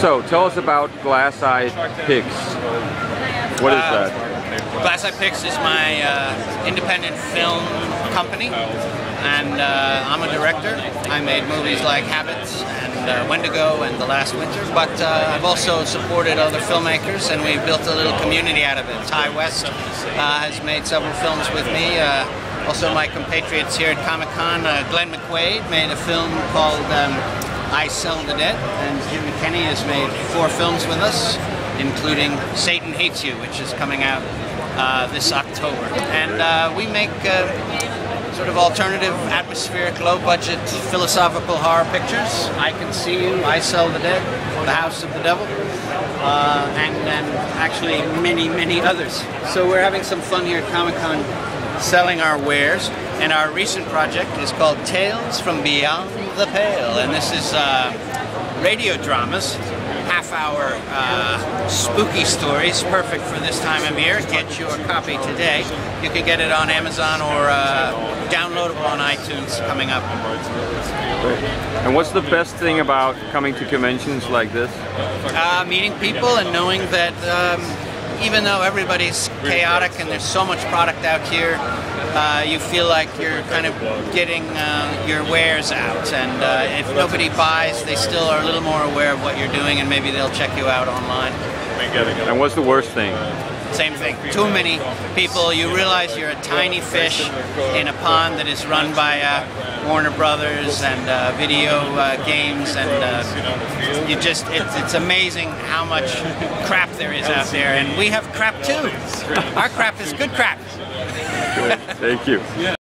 So, tell us about Glass Eye Pix. What is Uh, that? Glass Eye Pix is my uh, independent film company, and uh, I'm a director. I made movies like Habits and uh, Wendigo and The Last Winter, but uh, I've also supported other filmmakers, and we've built a little community out of it. Ti West uh, has made several films with me. Uh, also, my compatriots here at Comic Con, uh, Glenn McQuaid made a film called um, I Sell the Dead, and Jim McKenney has made four films with us, including Satan Hates You, which is coming out uh, this October. And uh, we make uh, sort of alternative, atmospheric, low-budget, philosophical horror pictures. I Can See You, I Sell the Dead, The House of the Devil, uh, and, and actually many, many others. So we're having some fun here at Comic-Con selling our wares. And our recent project is called Tales from Beyond the Pale. And this is uh, radio dramas, half hour uh, spooky stories, perfect for this time of year. Get your copy today. You can get it on Amazon or uh, downloadable on iTunes coming up. And what's the best thing about coming to conventions like this? uh, meeting people and knowing that um, even though everybody's chaotic and there's so much product out here, uh, you feel like you're kind of getting uh, your wares out. And uh, if nobody buys, they still are a little more aware of what you're doing and maybe they'll check you out online. And what's the worst thing? Same thing. Too many people. You realize you're a tiny fish in a pond that is run by uh, Warner Brothers and uh, video uh, games, and uh, you just it's, it's amazing how much crap there is out there, and we have crap too. Our crap is good crap. Thank you.